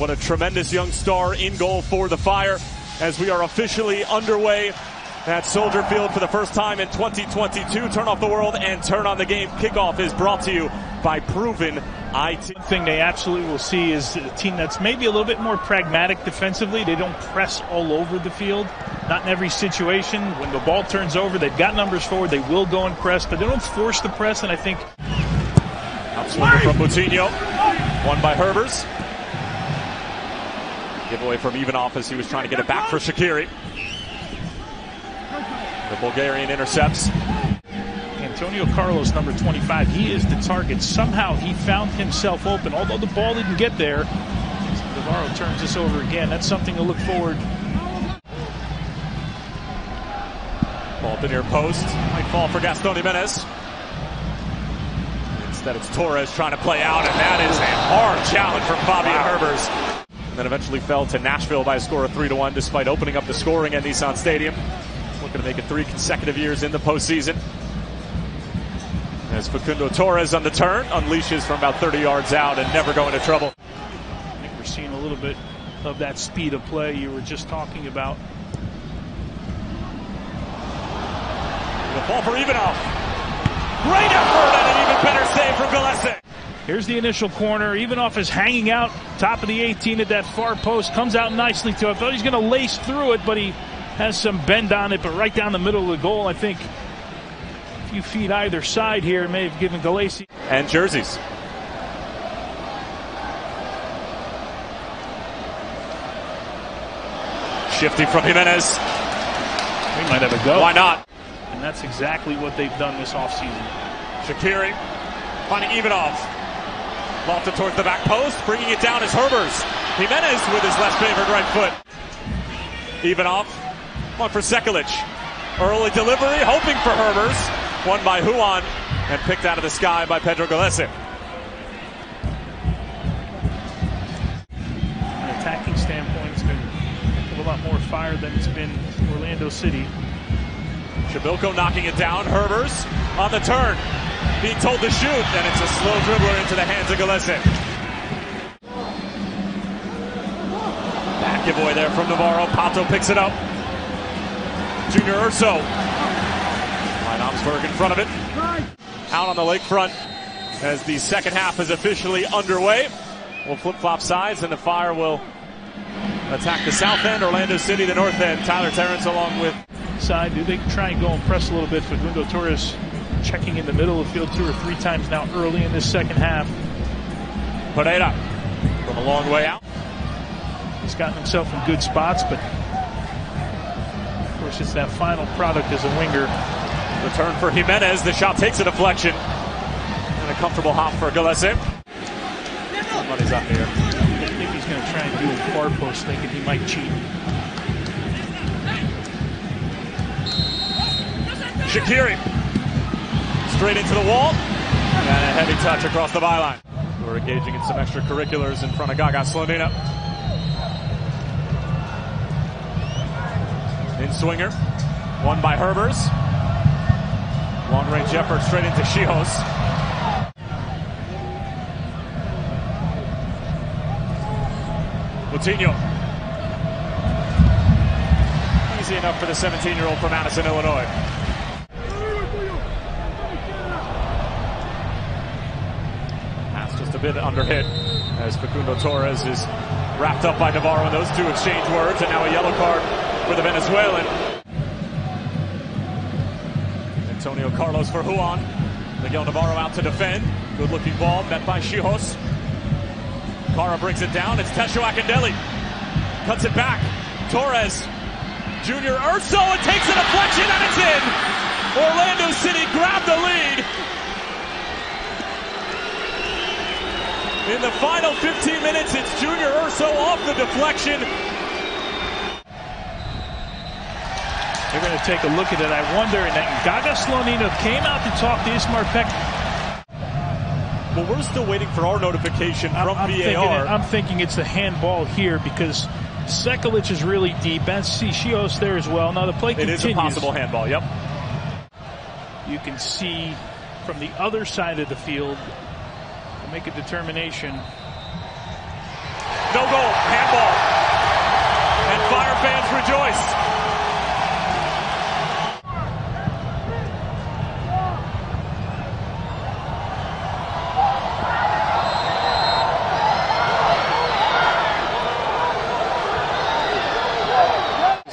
What a tremendous young star in goal for the Fire as we are officially underway at Soldier Field for the first time in 2022. Turn off the world and turn on the game. Kickoff is brought to you by Proven IT. One thing they absolutely will see is a team that's maybe a little bit more pragmatic defensively. They don't press all over the field, not in every situation. When the ball turns over, they've got numbers forward. They will go and press, but they don't force the press. And I think outswinger from Moutinho, won by Herbers. Giveaway from Ivanov as he was trying to get it back for Shaqiri. The Bulgarian intercepts. Antonio Carlos, number 25, he is the target. Somehow he found himself open, although the ball didn't get there. Navarro turns this over again. That's something to look forward. Ball at the near post. Might fall for Gaston Giménez. Instead, it's Torres trying to play out, and that is a hard challenge from Fabian wow. Herbers. And then eventually fell to Nashville by a score of 3 to 1, despite opening up the scoring at Nissan Stadium. Looking to make it three consecutive years in the postseason. As Facundo Torres on the turn, unleashes from about 30 yards out and never go into trouble. I think we're seeing a little bit of that speed of play you were just talking about. The ball for Ivanov. Great effort and an even better save from Gallese. Here's the initial corner. Ivanov is hanging out top of the 18 at that far post. Comes out nicely to it. I thought he's going to lace through it, but he has some bend on it, but right down the middle of the goal, I think a few feet either side here may have given Gallese. And jerseys. Shifty from Giménez. We might have a go. Why not? And that's exactly what they've done this offseason. Shaqiri finding Ivanov. Lofted towards the back post. Bringing it down is Herbers. Giménez with his left favored right foot. Ivanov one for Sekulic. Early delivery, hoping for Herbers. One by Ruan and picked out of the sky by Pedro Gallese. An attacking standpoint, it's been a lot more fire than it's been Orlando City. Przybylko knocking it down. Herbers on the turn. Being told to shoot, and it's a slow dribbler into the hands of Gallese. Back there from Navarro. Pato picks it up. Junior Urso. Wyatt Omsberg in front of it. Out on the lakefront as the second half is officially underway. We'll flip-flop sides and the Fire will attack the south end, Orlando City the north end. Tyler Terrence along with side. Do they try and go and press a little bit? Facundo Torres checking in the middle of the field two or three times now early in this second half. Pereyra from a long way out. He's gotten himself in good spots, but of course, it's that final product as a winger. Return for Giménez. The shot takes a deflection. And a comfortable hop for Gallese. Money's up here. I think he's going to try and do a far post, thinking he might cheat. Shaqiri. Straight into the wall. And a heavy touch across the byline. We're engaging in some extracurriculars in front of Gaga Slonina. In swinger. Won by Herbers. Long range effort straight into Czichos. Moutinho. Easy enough for the 17 year old from Madison, Illinois. Just a bit under hit as Facundo Torres is wrapped up by Navarro and those two exchange words and now a yellow card for the Venezuelan. Antonio Carlos for Ruan. Miguel Navarro out to defend. Good looking ball met by Czichos. Kara brings it down. It's Tesho Akindele. Cuts it back. Torres. Junior Urso and takes a deflection and it's in. Orlando City grabbed the lead. In the final 15 minutes, it's Junior Urso off the deflection. They're going to take a look at it. I wonder, and Gaga Slonina came out to talk to Ismar Peck. Well, we're still waiting for our notification from I'm, I'm VAR. Thinking, I'm thinking it's the handball here because Sekulic is really deep. And Czichos there as well. Now the play it continues. It is a possible handball, yep. You can see from the other side of the field make a determination. No goal, handball. And Fire fans rejoice.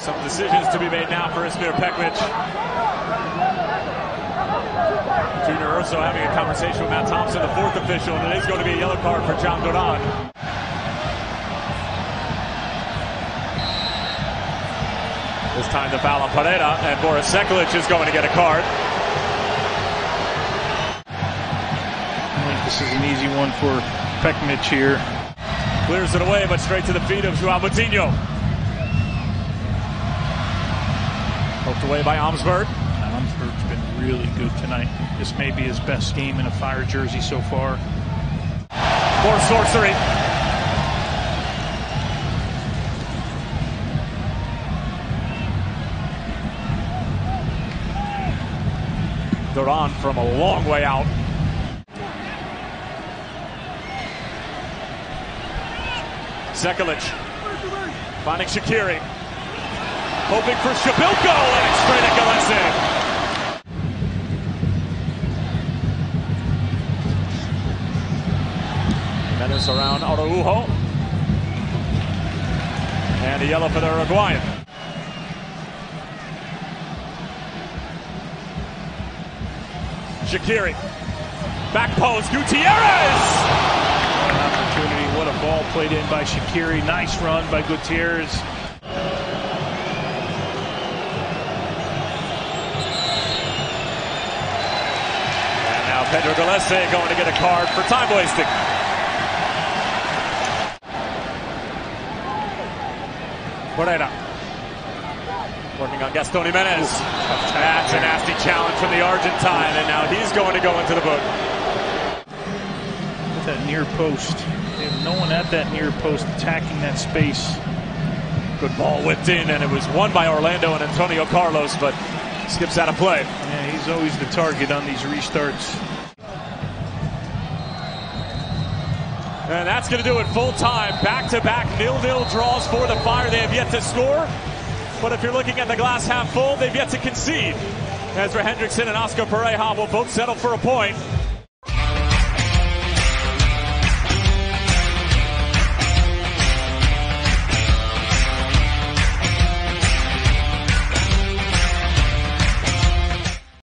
Some decisions to be made now for Ismir Pekmic. Urso having a conversation with Matt Thompson, the fourth official, and it is going to be a yellow card for Jhon Duran. This time the foul on Pereyra, and Boris Sekulic is going to get a card. I think this is an easy one for Pekmic here. Clears it away, but straight to the feet of Joao Moutinho. Poked away by Omsberg. Really good tonight. This may be his best game in a fire jersey so far. More sorcery. Duran from a long way out. Sekulic finding Shaqiri. Hoping for Przybylko and it's straight at Gallese. Around Araujo. And a yellow for the Uruguayan. Shaqiri. Back post. Gutierrez. What an opportunity. What a ball played in by Shaqiri. Nice run by Gutierrez. And now Pedro Gallese going to get a card for time wasting. Pereyra. Working on Gaston Giménez. That's a nasty challenge from the Argentine, and now he's going to go into the book. At that near post. No one at that near post attacking that space. Good ball whipped in, and it was won by Orlando and Antonio Carlos, but skips out of play. Yeah, he's always the target on these restarts. And that's going to do it full time. Back to back nil nil draws for the Fire. They have yet to score. But if you're looking at the glass half full, they've yet to concede. Ezra Hendrickson and Oscar Pareja will both settle for a point.